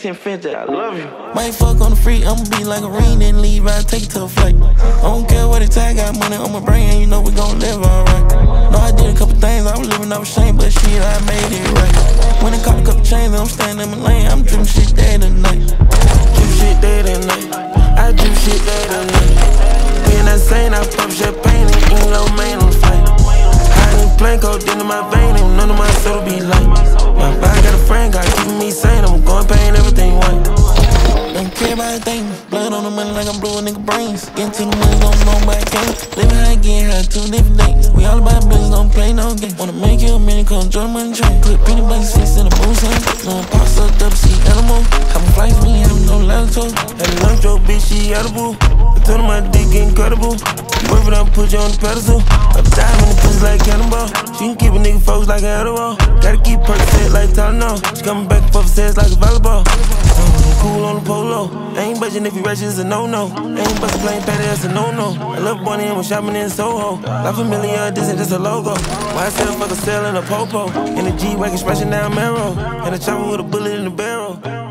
1050, I love you. Might fuck on the free, I'ma be like a ring, then leave, I take it to a flight. I don't care what it take, got money on my brain, you know we gon' live alright. No, I did a couple things, I was living off shame, but shit, I made it right. When I caught a couple chains, I'm staying in my lane, I'm doing shit day to night. Do shit day to night. I do shit day to night. Being insane, I pop champagne and eat lo mein on flight. Hiding plain codeine in my vein, and none of my soul be light. Care a thing. Blood on the money like I'm blue nigga brains. Get to the money, don't know my game. Living high, getting high, two different things. We all about business, don't play no game. Wanna make you a million, come join my train. Put pretty bunny seats in the booth, son. No pops up, double C animal. Have flights, me, have no latitude. Had a lunch joke, bitch, she edible. I told her my dick incredible. Worth it, I put you on the pedestal. I'm diving in the pussy like cannonball. She can keep a nigga focused like an edible. Gotta keep her set like Tylenol. She coming back for sets like a volleyball. Budging if you it's a no-no. Ain't bustin' plain patty, that's a no-no. I love Bonnie and when shopping in Soho. Life familiar, this ain't just a logo. Sell fuck a sell in a popo. In a G-Wagon, splashing down Marrow. And a chopper with a bullet in the barrel.